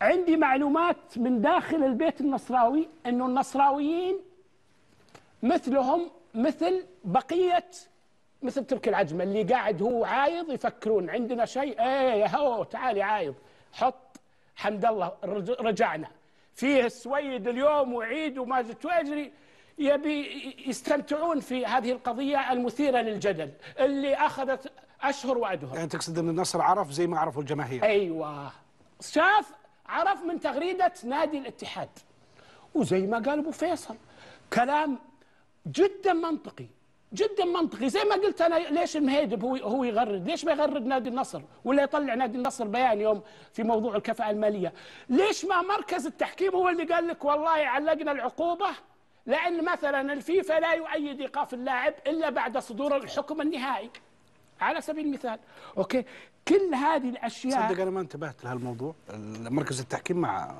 عندي معلومات من داخل البيت النصراوي إنه النصراويين مثلهم مثل بقية مثل ترك العجمة اللي قاعد هو عايض يفكرون. عندنا شيء إيه هو تعالي عايض حط حمد الله رج- رجعنا. فيه السويد اليوم وعيد وما تواجري يبي يستمتعون في هذه القضية المثيرة للجدل اللي أخذت أشهر وأدهر. يعني تقصد إن النصر عرف زي ما عرفوا الجماهير. أيوه. شاف عرف من تغريدة نادي الاتحاد. وزي ما قال أبو فيصل كلام جدا منطقي جدا منطقي. زي ما قلت أنا ليش المهيدب هو هو يغرد؟ ليش ما يغرد نادي النصر؟ ولا يطلع نادي النصر بيان يوم في موضوع الكفاءة المالية. ليش ما مركز التحكيم هو اللي قال لك والله علقنا العقوبة؟ لأن مثلا الفيفا لا يؤيد إيقاف اللاعب إلا بعد صدور الحكم النهائي. على سبيل المثال. أوكي؟ كل هذه الأشياء تصدق أنا ما انتبهت لهالموضوع. مركز التحكيم مع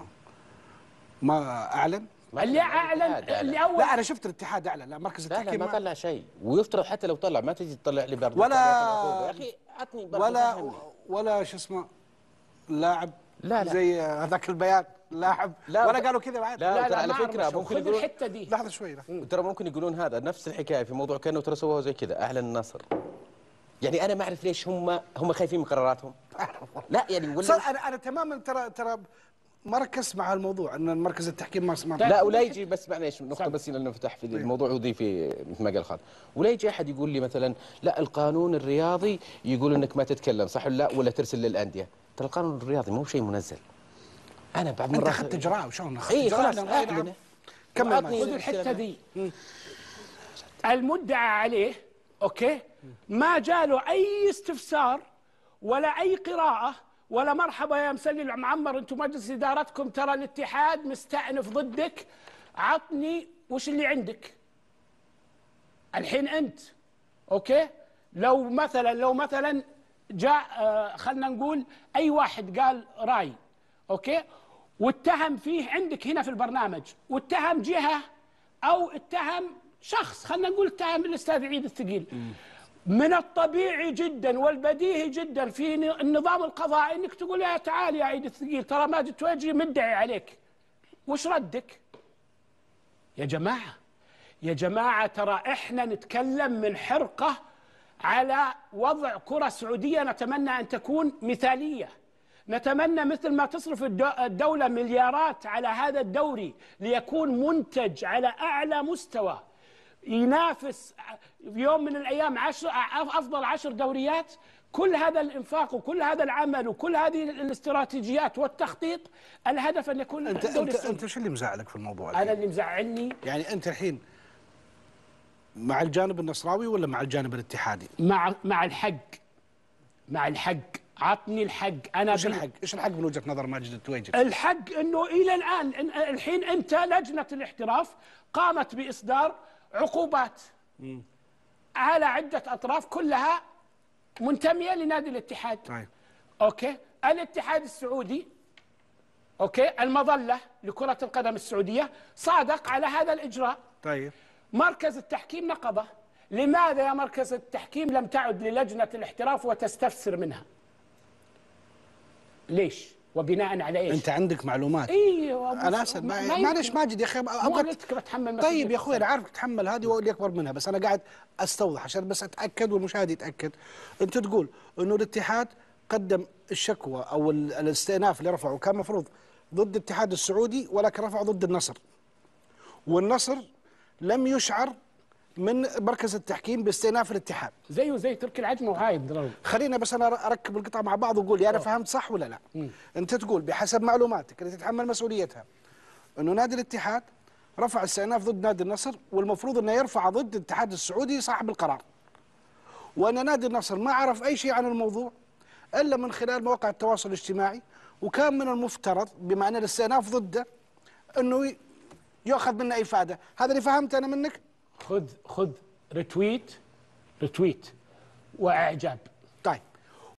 ما أعلن؟ اللي أعلن. اللي اول لا أنا شفت الاتحاد أعلن. لا مركز لا لا التحكيم ما طلع شيء. ويفترض حتى لو طلع ما تجي تطلع لي برضه ولا يا أخي عطني برضه ولا. ولا شو اسمه لاعب لا لا. زي هذاك البيان لاعب. لا، ولا ب- قالوا كذا بعد. لا, لا ترى على ما أعرف فكرة شو. ممكن خذ يقولون الحتة دي. لحظة شوي. ترى ممكن يقولون هذا نفس الحكاية في موضوع كانوا ترى سووها زي كذا. أعلن النصر يعني أنا ما أعرف ليش هم هم خايفين من قراراتهم. لا يعني ولا أنا أنا تماما ترى ترى ما ركزت مع الموضوع إن مركز التحكيم ما ما لا ولا يجي بس معليش نقطة بس لأنه فتح في الموضوع ودي في مثل ما قال خالد. ولا يجي أحد يقول لي مثلا لا القانون الرياضي يقول إنك ما تتكلم صح ولا لا؟ ولا ترسل للأندية. ترى القانون الرياضي مو شيء منزل. أنا بعد أنت مرة أخذت اجراء وشلون أخذت اي؟ خلاص. كمل. خذ الحتة دي المدعى عليه okay؟ ما جاله أي استفسار ولا أي قراءة ولا مرحبا يا مسلي آل معمر أنتم مجلس إدارتكم ترى الاتحاد مستأنف ضدك. عطني وش اللي عندك؟ الحين أنت okay؟ لو مثلا لو مثلا جاء آه، خلنا نقول أي واحد قال رأي أوكي؟ واتهم فيه عندك هنا في البرنامج. واتهم جهة أو اتهم شخص خلنا نقول اتهم الأستاذ عيد الثقيل. من الطبيعي جدا والبديهي جدا في النظام القضائي إنك تقول يا تعال يا عيد الثقيل ترى ماجد تويجي مدعي عليك؟ وش ردك؟ يا جماعة يا جماعة ترى إحنا نتكلم من حرقة على وضع كرة سعودية نتمنى أن تكون مثالية. نتمنى مثل ما تصرف الدو- الدولة مليارات على هذا الدوري ليكون منتج على أعلى مستوى. ينافس في يوم من الأيام عشر أفضل عشر دوريات كل هذا الإنفاق وكل هذا العمل وكل هذه الاستراتيجيات والتخطيط الهدف أن يكون انت انت. أنت شو اللي مزعلك في الموضوع أنا الحين؟ اللي مزعلني يعني أنت الحين مع الجانب النصراوي ولا مع الجانب الاتحادي؟ مع مع الحق مع الحق عطني الحق أنا إيش الحق؟ إيش الحق من وجهة نظر ماجد التويجري؟ الحق إنه إلى الآن الحين أنت لجنة الاحتراف قامت بإصدار عقوبات. على عدة أطراف كلها منتمية لنادي الاتحاد. طيب. okay؟ الاتحاد السعودي okay؟ المظلة لكرة القدم السعودية صادق على هذا الإجراء. طيب. مركز التحكيم نقضه. لماذا يا مركز التحكيم لم تعد للجنة الاحتراف وتستفسر منها؟ ليش؟ وبناء على إيش أنت عندك معلومات أيوه أنا اسف معلش. ماجد يا أخي أبغى بتحمل طيب يا أخوي أنا. عارف تتحمل هذه واللي أكبر منها بس أنا قاعد أستوضح عشان بس أتأكد والمشاهد يتأكد أنت تقول إنه الاتحاد قدم الشكوى أو ال- الاستئناف اللي رفعه كان مفروض ضد الاتحاد السعودي ولكن رفعه ضد النصر والنصر لم يشعر من مركز التحكيم باستئناف الاتحاد. زيه زي تركي العجمه وهايد ضرب خلينا بس أنا أركب القطع مع بعض واقول يا أنا فهمت صح ولا لا؟ أنت تقول بحسب معلوماتك اللي تتحمل مسؤوليتها إنه نادي الاتحاد رفع استئناف ضد نادي النصر والمفروض إنه يرفع ضد الاتحاد السعودي صاحب القرار. وأن نادي النصر ما عرف أي شيء عن الموضوع إلا من خلال مواقع التواصل الاجتماعي وكان من المفترض أن الاستئناف ضده إنه يؤخذ منه افاده هذا اللي فهمته أنا منك؟ خذ خذ رتويت رتويت وإعجاب.